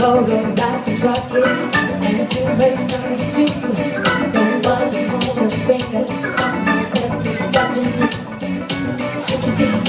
All your life is And you. Two So slowly hold your fingers Something else is touching you.